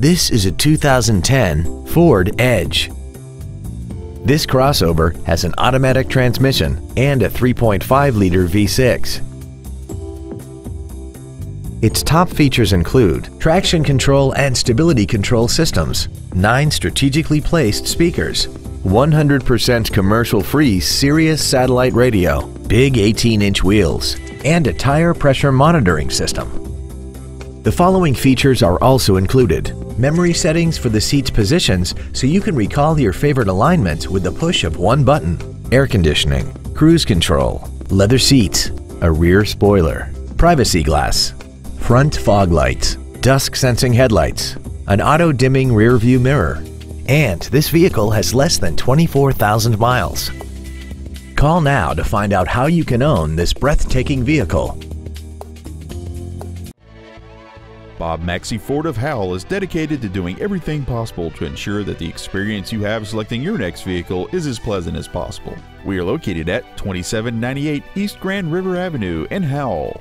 This is a 2010 Ford Edge. This crossover has an automatic transmission and a 3.5-liter V6. Its top features include traction control and stability control systems, 9 strategically placed speakers, 100% commercial-free Sirius satellite radio, big 18-inch wheels, and a tire pressure monitoring system. The following features are also included. Memory settings for the seat's positions so you can recall your favorite alignment with the push of one button. Air conditioning, cruise control, leather seats, a rear spoiler, privacy glass, front fog lights, dusk sensing headlights, an auto dimming rear view mirror, and this vehicle has less than 24,000 miles. Call now to find out how you can own this breathtaking vehicle. Bob Maxey Ford of Howell is dedicated to doing everything possible to ensure that the experience you have selecting your next vehicle is as pleasant as possible. We are located at 2798 East Grand River Avenue in Howell.